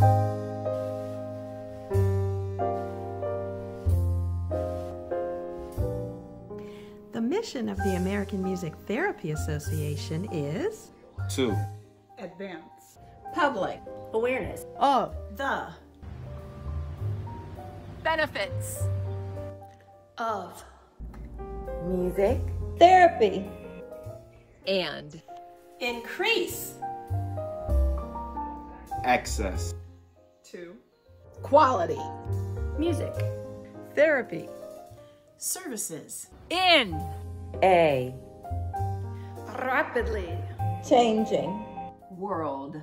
The mission of the American Music Therapy Association is to Advance. Public. Awareness. of The. Benefits. Of. Music. Therapy. And. Increase. Access. To. Quality. Music. therapy. Services. In. A. Rapidly. Changing. World.